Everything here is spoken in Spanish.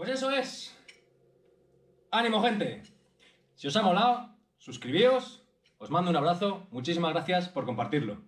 Pues eso es. Ánimo, gente. Si os ha molado, suscribíos, os mando un abrazo, muchísimas gracias por compartirlo.